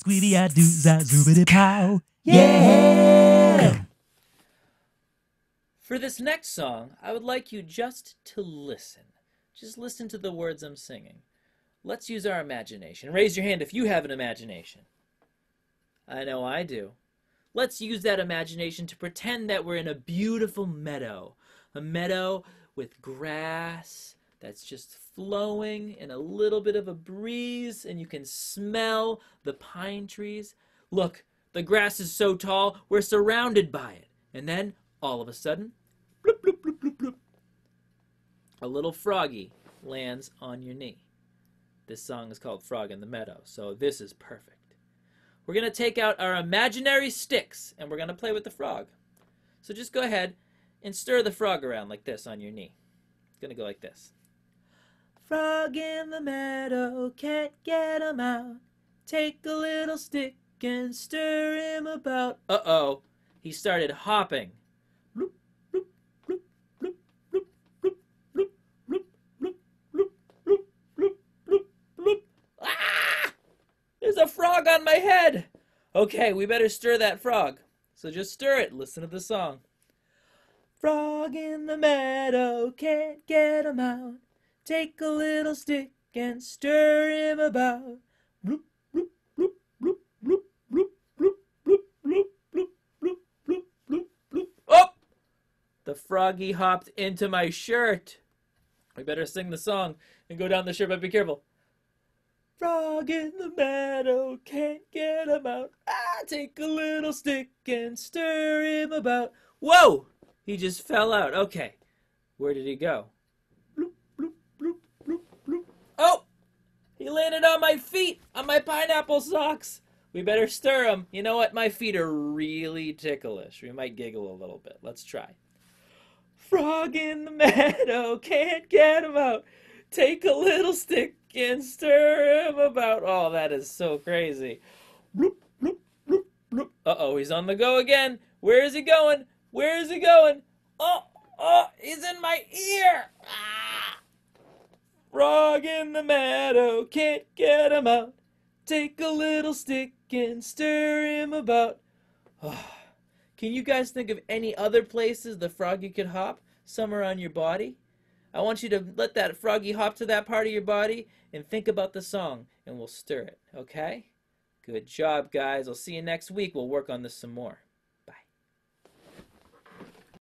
Squeeby a doo za zoobity pow. Yeah. For this next song, I would like you just to listen. Just listen to the words I'm singing. Let's use our imagination. Raise your hand if you have an imagination. I know I do. Let's use that imagination to pretend that we're in a beautiful meadow. A meadow with grass that's just flowing and a little bit of a breeze, and you can smell the pine trees. Look, the grass is so tall, we're surrounded by it. And then, all of a sudden, bloop, bloop, bloop, bloop, bloop, a little froggy lands on your knee. This song is called Frog in the Meadow, so this is perfect. We're going to take out our imaginary sticks and we're going to play with the frog. So just go ahead and stir the frog around like this on your knee. It's going to go like this. Frog in the meadow, can't get him out. Take a little stick and stir him about. Uh oh, he started hopping. Ah! There's a frog on my head. Okay, we better stir that frog. So just stir it. Listen to the song. Frog in the meadow, can't get him out. Take a little stick and stir him about. Bloop, bloop, bloop, bloop, bloop, bloop, bloop, bloop, bloop, bloop, bloop, bloop, bloop, bloop. Oh! The froggy hopped into my shirt. We better sing the song and go down the shirt, but be careful. Frog in the meadow, can't get him out. Ah, take a little stick and stir him about. Whoa! He just fell out. Okay. Where did he go? Bloop, bloop, bloop, bloop, bloop. Oh! He landed on my feet, on my pineapple socks. We better stir him. You know what? My feet are really ticklish. We might giggle a little bit. Let's try. Frog in the meadow, can't get him out. Take a little stick and stir him about. Oh, that is so crazy. Uh oh, he's on the go again. Where is he going? Where is he going? Oh, oh, he's in my ear. Ah! Frog in the meadow, can't get him out. Take a little stick and stir him about. Oh. Can you guys think of any other places the froggy could hop? Somewhere on your body? I want you to let that froggy hop to that part of your body and think about the song, and we'll stir it, okay? Good job, guys. I'll see you next week. We'll work on this some more.